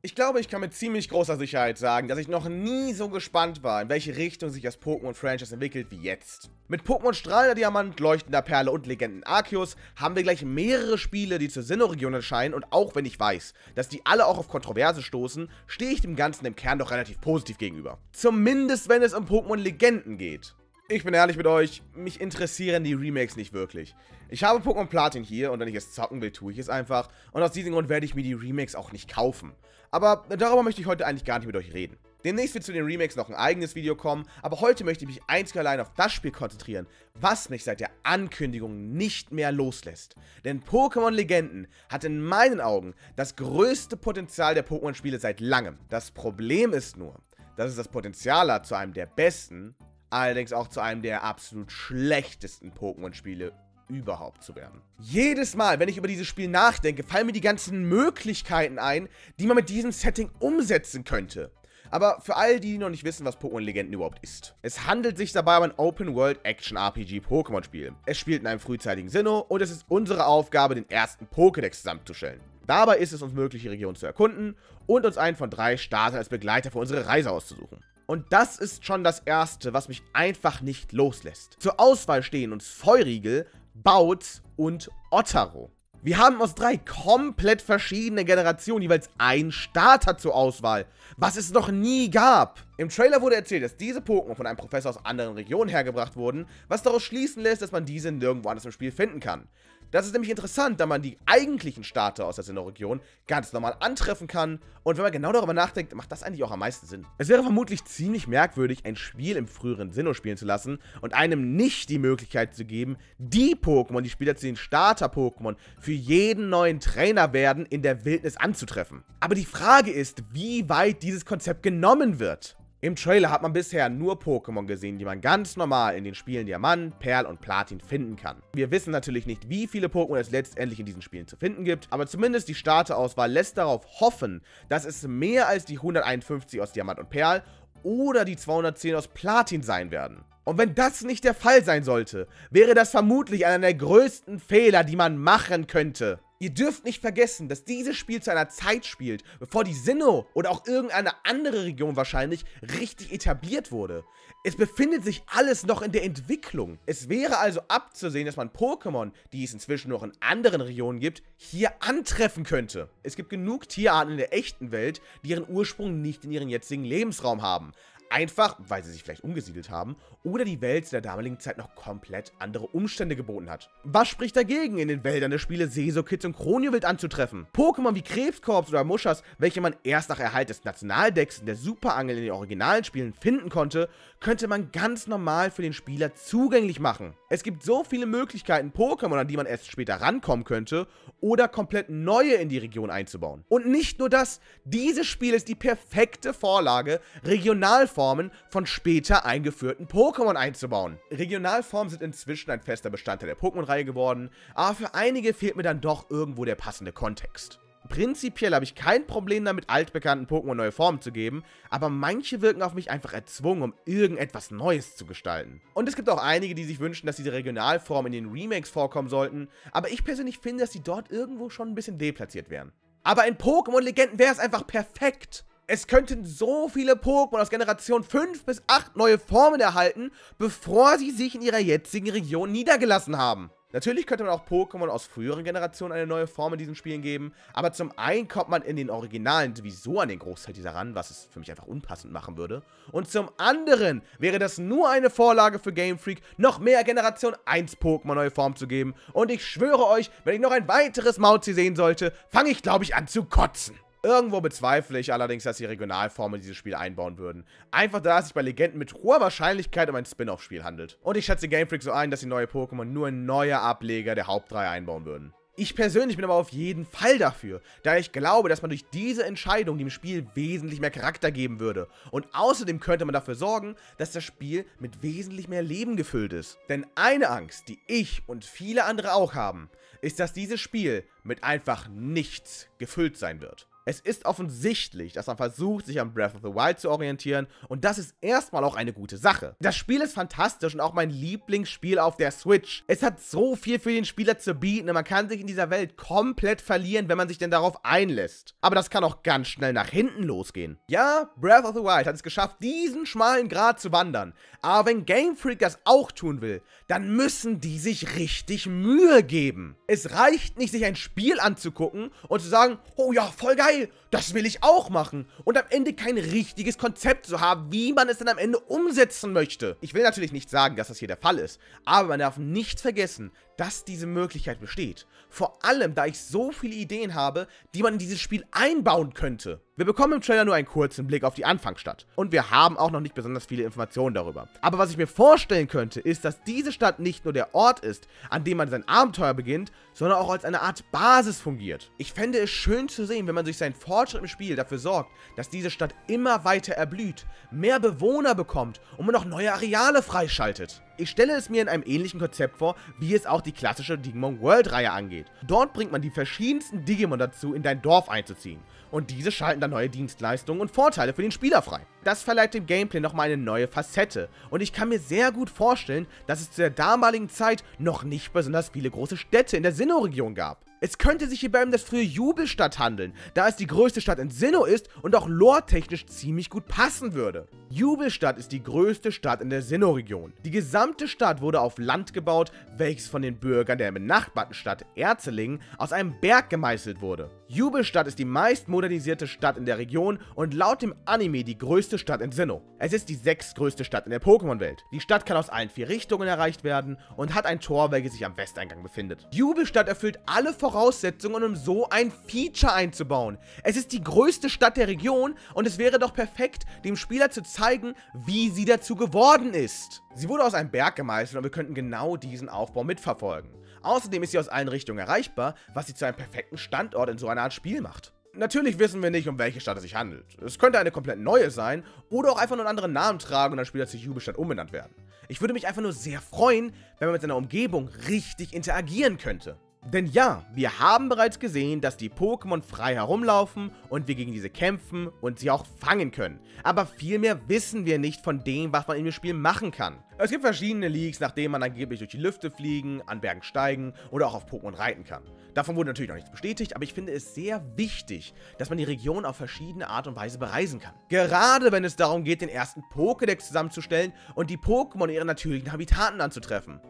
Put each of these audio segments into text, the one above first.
Ich glaube, ich kann mit ziemlich großer Sicherheit sagen, dass ich noch nie so gespannt war, in welche Richtung sich das Pokémon-Franchise entwickelt wie jetzt. Mit Pokémon Strahlender Diamant, Leuchtender Perle und Legenden Arceus haben wir gleich mehrere Spiele, die zur Sinnoh-Region erscheinen und auch wenn ich weiß, dass die alle auch auf Kontroverse stoßen, stehe ich dem Ganzen im Kern doch relativ positiv gegenüber. Zumindest wenn es um Pokémon Legenden geht. Ich bin ehrlich mit euch, mich interessieren die Remakes nicht wirklich. Ich habe Pokémon Platin hier und wenn ich es zocken will, tue ich es einfach. Und aus diesem Grund werde ich mir die Remakes auch nicht kaufen. Aber darüber möchte ich heute eigentlich gar nicht mit euch reden. Demnächst wird zu den Remakes noch ein eigenes Video kommen, aber heute möchte ich mich einzig allein auf das Spiel konzentrieren, was mich seit der Ankündigung nicht mehr loslässt. Denn Pokémon Legenden hat in meinen Augen das größte Potenzial der Pokémon-Spiele seit langem. Das Problem ist nur, dass es das Potenzial hat, zu einem der besten allerdings auch zu einem der absolut schlechtesten Pokémon-Spiele überhaupt zu werden. Jedes Mal, wenn ich über dieses Spiel nachdenke, fallen mir die ganzen Möglichkeiten ein, die man mit diesem Setting umsetzen könnte. Aber für all die, die noch nicht wissen, was Pokémon Legenden überhaupt ist. Es handelt sich dabei um ein Open-World-Action-RPG-Pokémon-Spiel. Es spielt in einem frühzeitigen Sinnoh und es ist unsere Aufgabe, den ersten Pokédex zusammenzustellen. Dabei ist es uns möglich, die Region zu erkunden und uns einen von drei Startern als Begleiter für unsere Reise auszusuchen. Und das ist schon das Erste, was mich einfach nicht loslässt. Zur Auswahl stehen uns Feurigel, Bautz und Ottero. Wir haben aus drei komplett verschiedenen Generationen jeweils einen Starter zur Auswahl, was es noch nie gab. Im Trailer wurde erzählt, dass diese Pokémon von einem Professor aus anderen Regionen hergebracht wurden, was daraus schließen lässt, dass man diese nirgendwo anders im Spiel finden kann. Das ist nämlich interessant, da man die eigentlichen Starter aus der Sinnoh-Region ganz normal antreffen kann. Und wenn man genau darüber nachdenkt, macht das eigentlich auch am meisten Sinn. Es wäre vermutlich ziemlich merkwürdig, ein Spiel im früheren Sinnoh spielen zu lassen und einem nicht die Möglichkeit zu geben, die Pokémon, die später zu den Starter-Pokémon, für jeden neuen Trainer werden, in der Wildnis anzutreffen. Aber die Frage ist, wie weit dieses Konzept genommen wird. Im Trailer hat man bisher nur Pokémon gesehen, die man ganz normal in den Spielen Diamant, Perl und Platin finden kann. Wir wissen natürlich nicht, wie viele Pokémon es letztendlich in diesen Spielen zu finden gibt, aber zumindest die Starterauswahl lässt darauf hoffen, dass es mehr als die 151 aus Diamant und Perl oder die 210 aus Platin sein werden. Und wenn das nicht der Fall sein sollte, wäre das vermutlich einer der größten Fehler, die man machen könnte. Ihr dürft nicht vergessen, dass dieses Spiel zu einer Zeit spielt, bevor die Sinnoh oder auch irgendeine andere Region wahrscheinlich richtig etabliert wurde. Es befindet sich alles noch in der Entwicklung. Es wäre also abzusehen, dass man Pokémon, die es inzwischen noch in anderen Regionen gibt, hier antreffen könnte. Es gibt genug Tierarten in der echten Welt, die ihren Ursprung nicht in ihren jetzigen Lebensraum haben. Einfach, weil sie sich vielleicht umgesiedelt haben oder die Welt zu der damaligen Zeit noch komplett andere Umstände geboten hat. Was spricht dagegen, in den Wäldern der Spiele Sesokids und Kroniowild anzutreffen? Pokémon wie Krebskorps oder Muschas, welche man erst nach Erhalt des Nationaldecks in der Superangel in den originalen Spielen finden konnte, könnte man ganz normal für den Spieler zugänglich machen. Es gibt so viele Möglichkeiten, Pokémon, an die man erst später rankommen könnte oder komplett neue in die Region einzubauen. Und nicht nur das, dieses Spiel ist die perfekte Vorlage, Regionalformen von später eingeführten Pokémon einzubauen. Regionalformen sind inzwischen ein fester Bestandteil der Pokémon-Reihe geworden, aber für einige fehlt mir dann doch irgendwo der passende Kontext. Prinzipiell habe ich kein Problem damit, altbekannten Pokémon neue Formen zu geben, aber manche wirken auf mich einfach erzwungen, um irgendetwas Neues zu gestalten. Und es gibt auch einige, die sich wünschen, dass diese Regionalformen in den Remakes vorkommen sollten, aber ich persönlich finde, dass sie dort irgendwo schon ein bisschen deplatziert wären. Aber in Pokémon-Legenden wäre es einfach perfekt. Es könnten so viele Pokémon aus Generation 5 bis 8 neue Formen erhalten, bevor sie sich in ihrer jetzigen Region niedergelassen haben. Natürlich könnte man auch Pokémon aus früheren Generationen eine neue Form in diesen Spielen geben, aber zum einen kommt man in den Originalen sowieso an den Großteil dieser ran, was es für mich einfach unpassend machen würde. Und zum anderen wäre das nur eine Vorlage für Game Freak, noch mehr Generation 1 Pokémon neue Form zu geben. Und ich schwöre euch, wenn ich noch ein weiteres Mauzi sehen sollte, fange ich glaube ich an zu kotzen. Irgendwo bezweifle ich allerdings, dass sie Regionalformen dieses Spiel einbauen würden. Einfach da es sich bei Legenden mit hoher Wahrscheinlichkeit um ein Spin-off-Spiel handelt. Und ich schätze Game Freak so ein, dass die neue Pokémon nur in neue Ableger der Hauptreihe einbauen würden. Ich persönlich bin aber auf jeden Fall dafür, da ich glaube, dass man durch diese Entscheidung dem Spiel wesentlich mehr Charakter geben würde. Und außerdem könnte man dafür sorgen, dass das Spiel mit wesentlich mehr Leben gefüllt ist. Denn eine Angst, die ich und viele andere auch haben, ist, dass dieses Spiel mit einfach nichts gefüllt sein wird. Es ist offensichtlich, dass man versucht, sich an Breath of the Wild zu orientieren und das ist erstmal auch eine gute Sache. Das Spiel ist fantastisch und auch mein Lieblingsspiel auf der Switch. Es hat so viel für den Spieler zu bieten und man kann sich in dieser Welt komplett verlieren, wenn man sich denn darauf einlässt. Aber das kann auch ganz schnell nach hinten losgehen. Ja, Breath of the Wild hat es geschafft, diesen schmalen Grat zu wandern. Aber wenn Game Freak das auch tun will, dann müssen die sich richtig Mühe geben. Es reicht nicht, sich ein Spiel anzugucken und zu sagen, oh ja, voll geil, das will ich auch machen. Und am Ende kein richtiges Konzept zu haben, wie man es dann am Ende umsetzen möchte. Ich will natürlich nicht sagen, dass das hier der Fall ist, aber man darf nicht vergessen, dass diese Möglichkeit besteht. Vor allem, da ich so viele Ideen habe, die man in dieses Spiel einbauen könnte. Wir bekommen im Trailer nur einen kurzen Blick auf die Anfangsstadt. Und wir haben auch noch nicht besonders viele Informationen darüber. Aber was ich mir vorstellen könnte, ist, dass diese Stadt nicht nur der Ort ist, an dem man sein Abenteuer beginnt, sondern auch als eine Art Basis fungiert. Ich fände es schön zu sehen, wenn man durch seinen Fortschritt im Spiel dafür sorgt, dass diese Stadt immer weiter erblüht, mehr Bewohner bekommt und man auch neue Areale freischaltet. Ich stelle es mir in einem ähnlichen Konzept vor, wie es auch die klassische Digimon World Reihe angeht. Dort bringt man die verschiedensten Digimon dazu, in dein Dorf einzuziehen. Und diese schalten dann neue Dienstleistungen und Vorteile für den Spieler frei. Das verleiht dem Gameplay nochmal eine neue Facette. Und ich kann mir sehr gut vorstellen, dass es zu der damaligen Zeit noch nicht besonders viele große Städte in der Sinnoh-Region gab. Es könnte sich hierbei um das frühe Jubelstadt handeln, da es die größte Stadt in Sinnoh ist und auch lore-technisch ziemlich gut passen würde. Jubelstadt ist die größte Stadt in der Sinnoh-Region. Die gesamte Stadt wurde auf Land gebaut, welches von den Bürgern der benachbarten Stadt Erzelingen aus einem Berg gemeißelt wurde. Jubelstadt ist die meist modernisierte Stadt in der Region und laut dem Anime die größte Stadt in Sinnoh. Es ist die sechstgrößte Stadt in der Pokémon-Welt. Die Stadt kann aus allen vier Richtungen erreicht werden und hat ein Tor, welches sich am Westeingang befindet. Jubelstadt erfüllt alle Voraussetzungen, um so ein Feature einzubauen. Es ist die größte Stadt der Region und es wäre doch perfekt, dem Spieler zu zeigen, wie sie dazu geworden ist. Sie wurde aus einem Berg gemeißelt und wir könnten genau diesen Aufbau mitverfolgen. Außerdem ist sie aus allen Richtungen erreichbar, was sie zu einem perfekten Standort in so einer Art Spiel macht. Natürlich wissen wir nicht, um welche Stadt es sich handelt. Es könnte eine komplett neue sein oder auch einfach nur einen anderen Namen tragen und dann später zur Jubelstadt umbenannt werden. Ich würde mich einfach nur sehr freuen, wenn man mit seiner Umgebung richtig interagieren könnte. Denn ja, wir haben bereits gesehen, dass die Pokémon frei herumlaufen und wir gegen diese kämpfen und sie auch fangen können. Aber viel mehr wissen wir nicht von dem, was man in dem Spiel machen kann. Es gibt verschiedene Leaks, nach denen man angeblich durch die Lüfte fliegen, an Bergen steigen oder auch auf Pokémon reiten kann. Davon wurde natürlich noch nichts bestätigt, aber ich finde es sehr wichtig, dass man die Region auf verschiedene Art und Weise bereisen kann. Gerade wenn es darum geht, den ersten Pokédex zusammenzustellen und die Pokémon in ihren natürlichen Habitaten anzutreffen.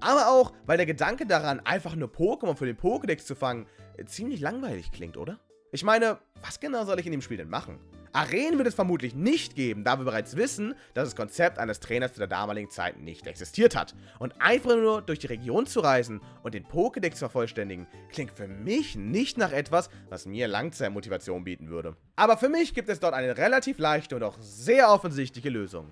Aber auch, weil der Gedanke daran, einfach nur Pokémon für den Pokédex zu fangen, ziemlich langweilig klingt, oder? Ich meine, was genau soll ich in dem Spiel denn machen? Arenen wird es vermutlich nicht geben, da wir bereits wissen, dass das Konzept eines Trainers zu der damaligen Zeit nicht existiert hat. Und einfach nur durch die Region zu reisen und den Pokédex zu vervollständigen, klingt für mich nicht nach etwas, was mir Langzeitmotivation bieten würde. Aber für mich gibt es dort eine relativ leichte und auch sehr offensichtliche Lösung.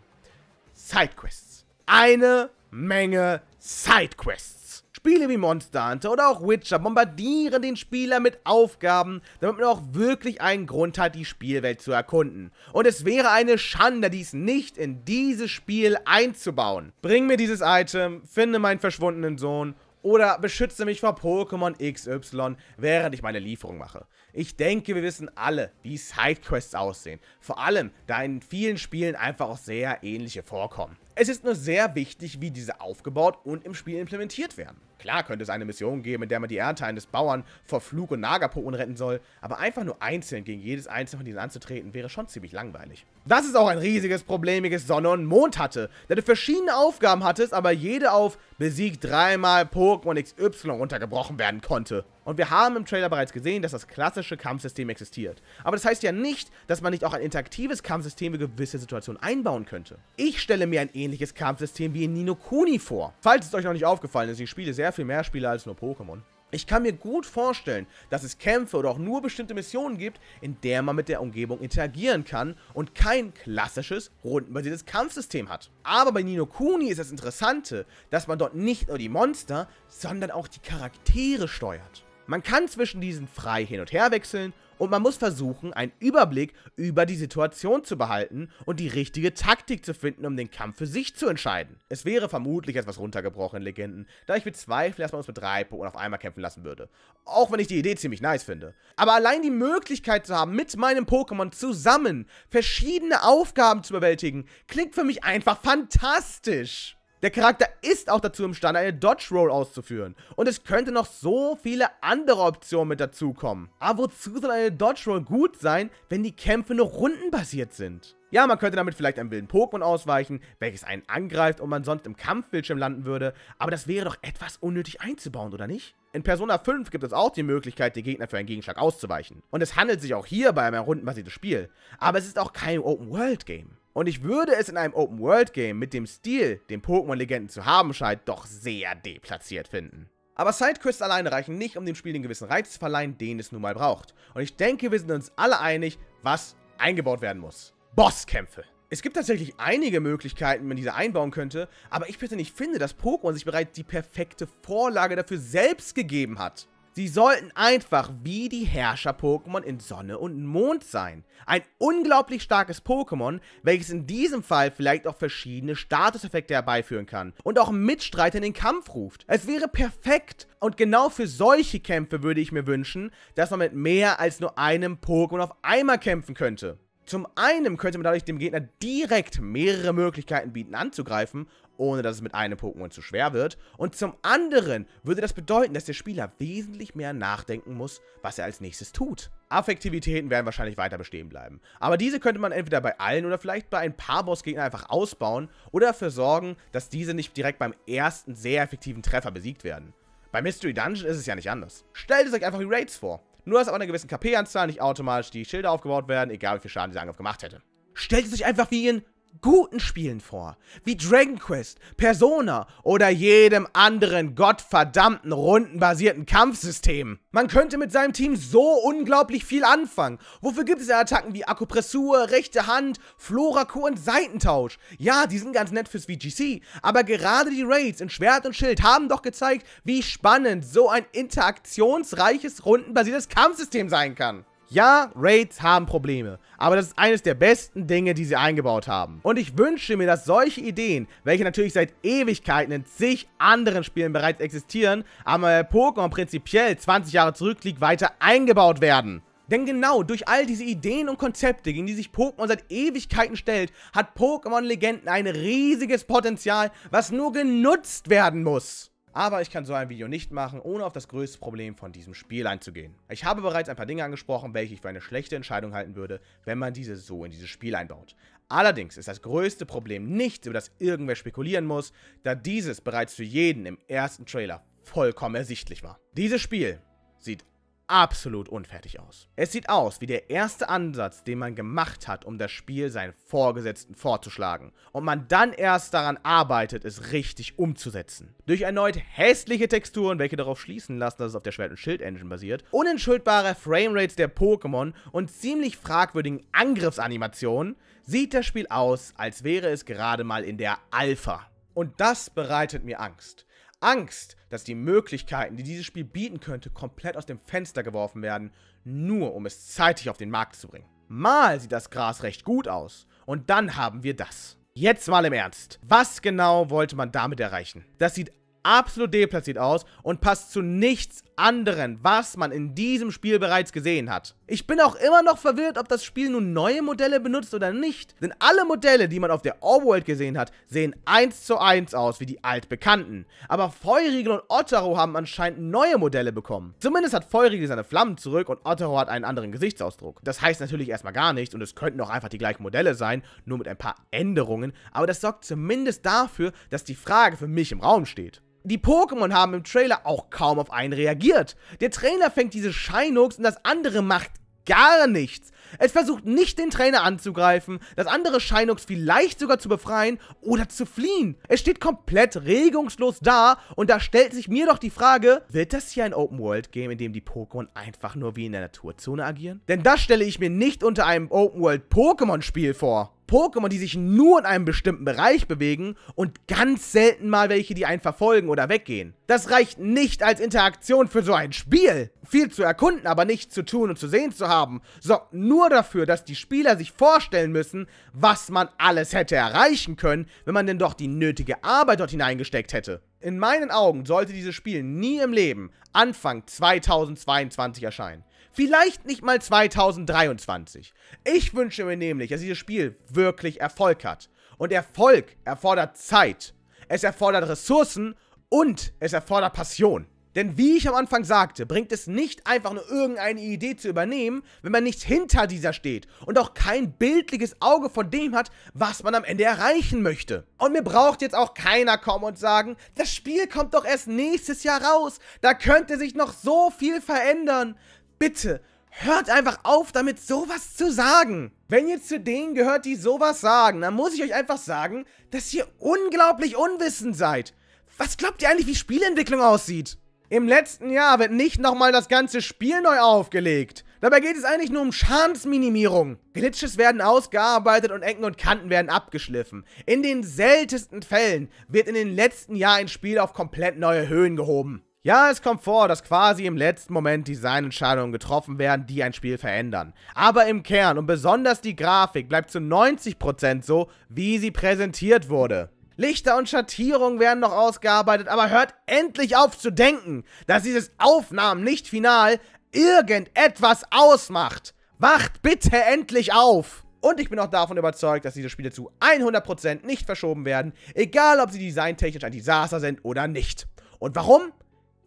Sidequests. Eine Menge Sidequests. Spiele wie Monster Hunter oder auch Witcher bombardieren den Spieler mit Aufgaben, damit man auch wirklich einen Grund hat, die Spielwelt zu erkunden. Und es wäre eine Schande, dies nicht in dieses Spiel einzubauen. Bring mir dieses Item, finde meinen verschwundenen Sohn oder beschütze mich vor Pokémon XY, während ich meine Lieferung mache. Ich denke, wir wissen alle, wie Sidequests aussehen. Vor allem, da in vielen Spielen einfach auch sehr ähnliche vorkommen. Es ist nur sehr wichtig, wie diese aufgebaut und im Spiel implementiert werden. Klar könnte es eine Mission geben, in der man die Ernte eines Bauern vor Flug- und Nagerpoken retten soll, aber einfach nur einzeln gegen jedes einzelne von diesen anzutreten, wäre schon ziemlich langweilig. Das ist auch ein riesiges Problem, welches Sonne und Mond hatte, da du verschiedene Aufgaben hattest, aber jede auf besiegt dreimal Pokémon XY runtergebrochen werden konnte. Und wir haben im Trailer bereits gesehen, dass das klassische Kampfsystem existiert. Aber das heißt ja nicht, dass man nicht auch ein interaktives Kampfsystem für gewisse Situationen einbauen könnte. Ich stelle mir ein ähnliches Kampfsystem wie in Nino Kuni vor. Falls es euch noch nicht aufgefallen ist, ich spiele sehr viel mehr Spiele als nur Pokémon. Ich kann mir gut vorstellen, dass es Kämpfe oder auch nur bestimmte Missionen gibt, in der man mit der Umgebung interagieren kann und kein klassisches, rundenbasiertes Kampfsystem hat. Aber bei Nino Kuni ist das Interessante, dass man dort nicht nur die Monster, sondern auch die Charaktere steuert. Man kann zwischen diesen frei hin und her wechseln und man muss versuchen, einen Überblick über die Situation zu behalten und die richtige Taktik zu finden, um den Kampf für sich zu entscheiden. Es wäre vermutlich etwas runtergebrochen in Legenden, da ich bezweifle, dass man uns mit drei Pokémon auf einmal kämpfen lassen würde. Auch wenn ich die Idee ziemlich nice finde. Aber allein die Möglichkeit zu haben, mit meinem Pokémon zusammen verschiedene Aufgaben zu bewältigen, klingt für mich einfach fantastisch. Der Charakter ist auch dazu imstande, eine Dodge Roll auszuführen. Und es könnte noch so viele andere Optionen mit dazukommen. Aber wozu soll eine Dodge Roll gut sein, wenn die Kämpfe nur rundenbasiert sind? Ja, man könnte damit vielleicht einem wilden Pokémon ausweichen, welches einen angreift und man sonst im Kampfbildschirm landen würde, aber das wäre doch etwas unnötig einzubauen, oder nicht? In Persona 5 gibt es auch die Möglichkeit, die Gegner für einen Gegenschlag auszuweichen. Und es handelt sich auch hier bei einem rundenbasiertes Spiel. Aber es ist auch kein Open-World-Game. Und ich würde es in einem Open-World-Game mit dem Stil, den Pokémon-Legenden zu haben scheint, doch sehr deplatziert finden. Aber Sidequests alleine reichen nicht, um dem Spiel den gewissen Reiz zu verleihen, den es nun mal braucht. Und ich denke, wir sind uns alle einig, was eingebaut werden muss. Bosskämpfe. Es gibt tatsächlich einige Möglichkeiten, wie man diese einbauen könnte, aber ich persönlich finde, dass Pokémon sich bereits die perfekte Vorlage dafür selbst gegeben hat. Sie sollten einfach wie die Herrscher-Pokémon in Sonne und Mond sein. Ein unglaublich starkes Pokémon, welches in diesem Fall vielleicht auch verschiedene Statuseffekte herbeiführen kann und auch Mitstreiter in den Kampf ruft. Es wäre perfekt und genau für solche Kämpfe würde ich mir wünschen, dass man mit mehr als nur einem Pokémon auf einmal kämpfen könnte. Zum einen könnte man dadurch dem Gegner direkt mehrere Möglichkeiten bieten anzugreifen ohne dass es mit einem Pokémon zu schwer wird. Und zum anderen würde das bedeuten, dass der Spieler wesentlich mehr nachdenken muss, was er als nächstes tut. Affektivitäten werden wahrscheinlich weiter bestehen bleiben. Aber diese könnte man entweder bei allen oder vielleicht bei ein paar Bossgegnern einfach ausbauen oder dafür sorgen, dass diese nicht direkt beim ersten sehr effektiven Treffer besiegt werden. Bei Mystery Dungeon ist es ja nicht anders. Stellt es euch einfach wie Raids vor. Nur dass ab einer gewissen KP-Anzahl nicht automatisch die Schilder aufgebaut werden, egal wie viel Schaden dieser Angriff gemacht hätte. Stellt es euch einfach wie in guten Spielen vor, wie Dragon Quest, Persona oder jedem anderen gottverdammten rundenbasierten Kampfsystem. Man könnte mit seinem Team so unglaublich viel anfangen. Wofür gibt es ja Attacken wie Akupressur, rechte Hand, Florakur und Seitentausch? Ja, die sind ganz nett fürs VGC, aber gerade die Raids in Schwert und Schild haben doch gezeigt, wie spannend so ein interaktionsreiches rundenbasiertes Kampfsystem sein kann. Ja, Raids haben Probleme, aber das ist eines der besten Dinge, die sie eingebaut haben. Und ich wünsche mir, dass solche Ideen, welche natürlich seit Ewigkeiten in zig anderen Spielen bereits existieren, aber Pokémon prinzipiell 20 Jahre zurückliegt, weiter eingebaut werden. Denn genau durch all diese Ideen und Konzepte, gegen die sich Pokémon seit Ewigkeiten stellt, hat Pokémon Legenden ein riesiges Potenzial, was nur genutzt werden muss. Aber ich kann so ein Video nicht machen, ohne auf das größte Problem von diesem Spiel einzugehen. Ich habe bereits ein paar Dinge angesprochen, welche ich für eine schlechte Entscheidung halten würde, wenn man diese so in dieses Spiel einbaut. Allerdings ist das größte Problem nichts, über das irgendwer spekulieren muss, da dieses bereits für jeden im ersten Trailer vollkommen ersichtlich war. Dieses Spiel sieht absolut unfertig aus. Es sieht aus wie der erste Ansatz, den man gemacht hat, um das Spiel seinen Vorgesetzten vorzuschlagen. Und man dann erst daran arbeitet, es richtig umzusetzen. Durch erneut hässliche Texturen, welche darauf schließen lassen, dass es auf der Schwert- und Schild-Engine basiert, unentschuldbare Framerates der Pokémon und ziemlich fragwürdigen Angriffsanimationen, sieht das Spiel aus, als wäre es gerade mal in der Alpha. Und das bereitet mir Angst. Angst, dass die Möglichkeiten, die dieses Spiel bieten könnte, komplett aus dem Fenster geworfen werden, nur um es zeitig auf den Markt zu bringen. Mal sieht das Gras recht gut aus. Und dann haben wir das. Jetzt mal im Ernst. Was genau wollte man damit erreichen? Das sieht absolut deplatziert aus und passt zu nichts anderen, was man in diesem Spiel bereits gesehen hat. Ich bin auch immer noch verwirrt, ob das Spiel nun neue Modelle benutzt oder nicht, denn alle Modelle, die man auf der Overworld gesehen hat, sehen eins zu eins aus wie die altbekannten. Aber Feurigel und Otaro haben anscheinend neue Modelle bekommen. Zumindest hat Feurigel seine Flammen zurück und Otaro hat einen anderen Gesichtsausdruck. Das heißt natürlich erstmal gar nichts und es könnten auch einfach die gleichen Modelle sein, nur mit ein paar Änderungen, aber das sorgt zumindest dafür, dass die Frage für mich im Raum steht. Die Pokémon haben im Trailer auch kaum auf einen reagiert. Der Trainer fängt diese Shinox und das andere macht gar nichts. Es versucht nicht, den Trainer anzugreifen, das andere Shinox vielleicht sogar zu befreien oder zu fliehen. Es steht komplett regungslos da und da stellt sich mir doch die Frage, wird das hier ein Open-World-Game, in dem die Pokémon einfach nur wie in der Naturzone agieren? Denn das stelle ich mir nicht unter einem Open-World-Pokémon-Spiel vor. Pokémon, die sich nur in einem bestimmten Bereich bewegen und ganz selten mal welche, die einen verfolgen oder weggehen. Das reicht nicht als Interaktion für so ein Spiel. Viel zu erkunden, aber nichts zu tun und zu sehen zu haben, sorgt nur dafür, dass die Spieler sich vorstellen müssen, was man alles hätte erreichen können, wenn man denn doch die nötige Arbeit dort hineingesteckt hätte. In meinen Augen sollte dieses Spiel nie im Leben Anfang 2022 erscheinen. Vielleicht nicht mal 2023. Ich wünsche mir nämlich, dass dieses Spiel wirklich Erfolg hat. Und Erfolg erfordert Zeit. Es erfordert Ressourcen und es erfordert Passion. Denn wie ich am Anfang sagte, bringt es nicht einfach nur irgendeine Idee zu übernehmen, wenn man nicht hinter dieser steht und auch kein bildliches Auge von dem hat, was man am Ende erreichen möchte. Und mir braucht jetzt auch keiner kommen und sagen, das Spiel kommt doch erst nächstes Jahr raus, da könnte sich noch so viel verändern. Bitte, hört einfach auf damit, sowas zu sagen. Wenn ihr zu denen gehört, die sowas sagen, dann muss ich euch einfach sagen, dass ihr unglaublich unwissend seid. Was glaubt ihr eigentlich, wie Spielentwicklung aussieht? Im letzten Jahr wird nicht nochmal das ganze Spiel neu aufgelegt. Dabei geht es eigentlich nur um Schadensminimierung. Glitches werden ausgearbeitet und Ecken und Kanten werden abgeschliffen. In den seltensten Fällen wird in den letzten Jahren ein Spiel auf komplett neue Höhen gehoben. Ja, es kommt vor, dass quasi im letzten Moment Designentscheidungen getroffen werden, die ein Spiel verändern. Aber im Kern und besonders die Grafik bleibt zu 90% so, wie sie präsentiert wurde. Lichter und Schattierungen werden noch ausgearbeitet, aber hört endlich auf zu denken, dass dieses Aufnahmen nicht final irgendetwas ausmacht. Wacht bitte endlich auf! Und ich bin auch davon überzeugt, dass diese Spiele zu 100% nicht verschoben werden, egal ob sie designtechnisch ein Desaster sind oder nicht. Und warum?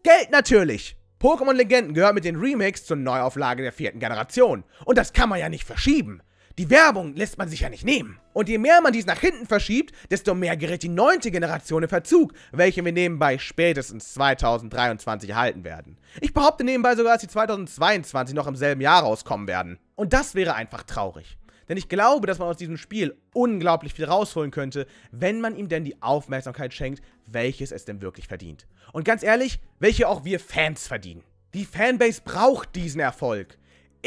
Geld natürlich! Pokémon Legenden gehört mit den Remakes zur Neuauflage der vierten Generation. Und das kann man ja nicht verschieben. Die Werbung lässt man sich ja nicht nehmen. Und je mehr man dies nach hinten verschiebt, desto mehr gerät die neunte Generation in Verzug, welche wir nebenbei spätestens 2023 erhalten werden. Ich behaupte nebenbei sogar, dass die 2022 noch im selben Jahr rauskommen werden. Und das wäre einfach traurig. Denn ich glaube, dass man aus diesem Spiel unglaublich viel rausholen könnte, wenn man ihm denn die Aufmerksamkeit schenkt, welches es denn wirklich verdient. Und ganz ehrlich, welche auch wir Fans verdienen. Die Fanbase braucht diesen Erfolg.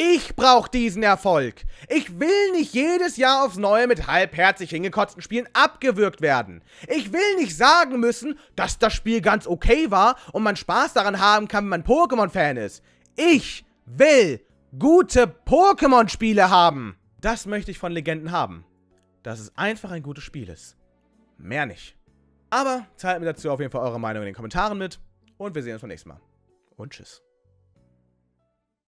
Ich brauche diesen Erfolg. Ich will nicht jedes Jahr aufs Neue mit halbherzig hingekotzten Spielen abgewürgt werden. Ich will nicht sagen müssen, dass das Spiel ganz okay war und man Spaß daran haben kann, wenn man Pokémon-Fan ist. Ich will gute Pokémon-Spiele haben. Das möchte ich von Legenden haben. Dass es einfach ein gutes Spiel ist. Mehr nicht. Aber teilt mir dazu auf jeden Fall eure Meinung in den Kommentaren mit und wir sehen uns beim nächsten Mal. Und tschüss.